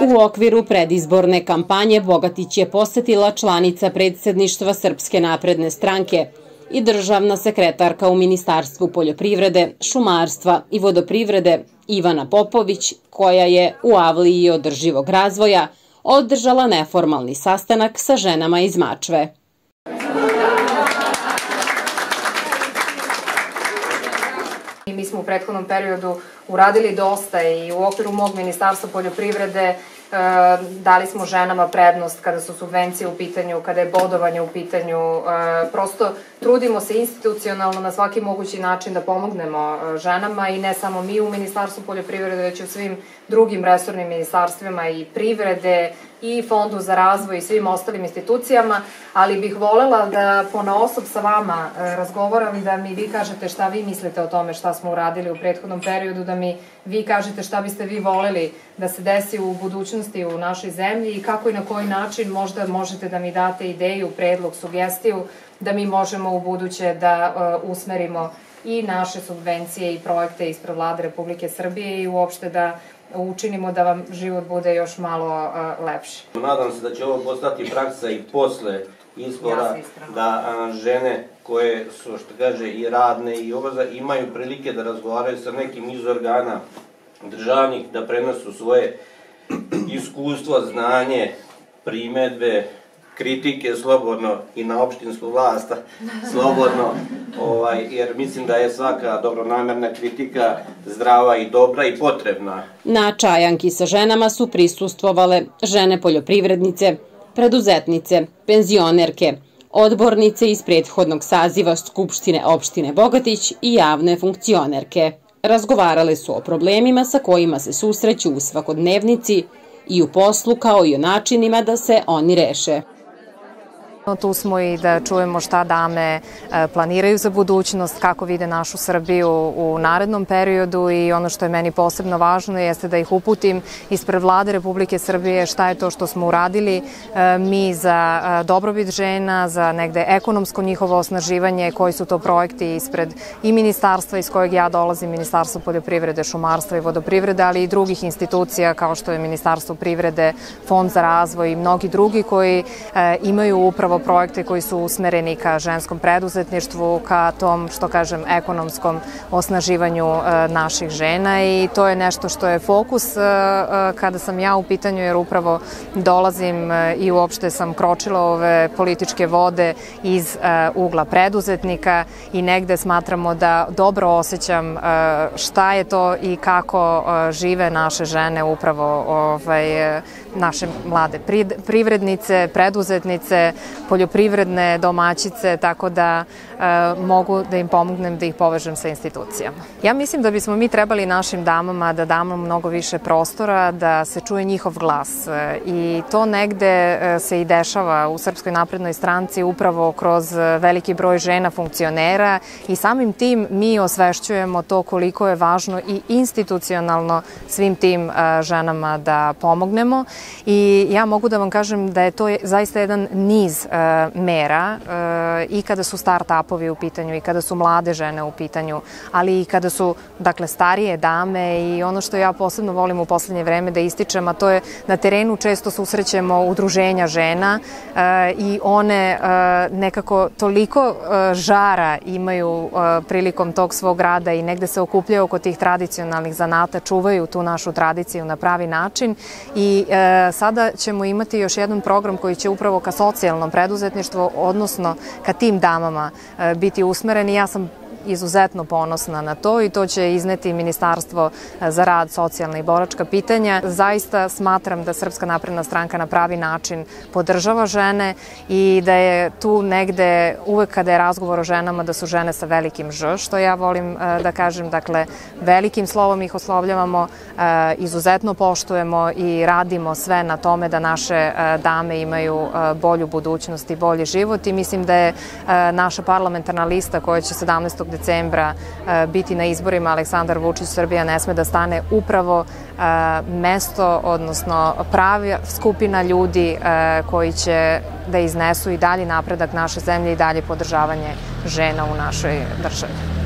U okviru predizborne kampanje Bogatić je posetila članica predsedništva Srpske napredne stranke i državna sekretarka u Ministarstvu poljoprivrede, šumarstva i vodoprivrede Ivana Popović, koja je u Avliji održivog razvoja održala neformalni sastanak sa ženama iz Mačve. Mi smo u prethodnom periodu uradili dosta i u okviru mog ministarstva poljoprivrede e, dali smo ženama prednost kada su subvencije u pitanju, kada je bodovanje u pitanju. E, prosto trudimo se institucionalno na svaki mogući način da pomognemo e, ženama i ne samo mi u Ministarstvu poljoprivrede, već i u svim drugim resornim ministarstvima i privrede, i Fondu za razvoj i svim ostalim institucijama, ali bih volela da po osob sa vama e, razgovaram i da mi vi kažete šta vi mislite o tome šta smo uradili u prethodnom periodu, da mi vi kažete šta biste vi voleli da se desi u budućnosti u našoj zemlji i kako i na koji način možda možete da mi date ideju, predlog, sugestiju da mi možemo u buduće da uh, usmerimo i naše subvencije i projekte ispred vlade Republike Srbije i uopšte da učinimo da vam život bude još malo uh, lepši. Nadam se da će ovo postati praksa i posle izbora da a, žene koje su, što kaže, i radne i obaza, imaju prilike da razgovaraju sa nekim iz organa državnih, da prenosu svoje iskustvo, znanje, primetbe, kritike slobodno i na opštinsku vlast slobodno, ovaj, jer mislim da je svaka dobronamerna kritika zdrava i dobra i potrebna. Na čajanki sa ženama su prisustvovale žene poljoprivrednice, preduzetnice, penzionerke, odbornice iz prethodnog saziva Skupštine opštine Bogatić i javne funkcionerke. Razgovarale su o problemima sa kojima se susreću u svakodnevnici i u poslu kao i o načinima da se oni reše. Tu smo i da čujemo šta dame e, planiraju za budućnost, kako vide našu Srbiju u narednom periodu i ono što je meni posebno važno jeste da ih uputim ispred vlade Republike Srbije šta je to što smo uradili e, mi za e, dobrobit žena, za negde ekonomsko njihovo osnaživanje, koji su to projekti ispred i ministarstva iz kojeg ja dolazim, Ministarstvo poljoprivrede, šumarstva i vodoprivrede, ali i drugih institucija kao što je Ministarstvo privrede, Fond za razvoj i mnogi drugi koji imaju upravo projekte koji su usmereni ka ženskom preduzetništvu, ka tom, što kažem, ekonomskom osnaživanju e, naših žena i to je nešto što je fokus e, e, kada sam ja u pitanju, jer upravo dolazim i uopšte sam kročila ove političke vode iz ugla preduzetnika i negde smatramo da dobro osjećam šta je to i kako žive naše žene upravo ovaj, naše mlade privrednice, preduzetnice, poljoprivredne domaćice, tako da e, mogu da im pomognem da ih povežem sa institucijama. Ja mislim da bismo mi trebali našim damama da damo mnogo više prostora, da se čuje njihov glas e, i to negde e, se i dešava u Srpskoj naprednoj stranci upravo kroz veliki broj žena funkcionera i samim tim mi osvešćujemo to koliko je važno i institucionalno svim tim e, ženama da pomognemo i ja mogu da vam kažem da je to zaista jedan niz mera e, i kada su start-upovi u pitanju i kada su mlade žene u pitanju, ali i kada su dakle starije dame i ono što ja posebno volim u poslednje vreme da ističem, a to je na terenu često susrećemo udruženja žena e, i one nekako toliko žara imaju prilikom tog svog rada i negde se okupljaju oko tih tradicionalnih zanata, čuvaju tu našu tradiciju na pravi način i sada ćemo imati još jedan program koji će upravo ka socijalnom preduzetništvo, odnosno ka tim damama e, biti usmereni. Ja sam izuzetno ponosna na to i to će izneti Ministarstvo e, za rad, socijalna i boračka pitanja. Zaista smatram da Srpska napredna stranka na pravi način podržava žene i da je tu negde uvek kada je razgovor o ženama da su žene sa velikim ž, što ja volim e, da kažem, dakle velikim slovom ih oslovljavamo, e, izuzetno poštujemo i radimo sve na tome da naše dame imaju bolju budućnost i bolji život i mislim da je naša parlamentarna lista koja će 17 decembra e, biti na izborima Aleksandar Vučić Srbija ne sme da stane upravo e, mesto, odnosno pravi skupina ljudi e, koji će da iznesu i dalji napredak naše zemlje i dalje podržavanje žena u našoj državi.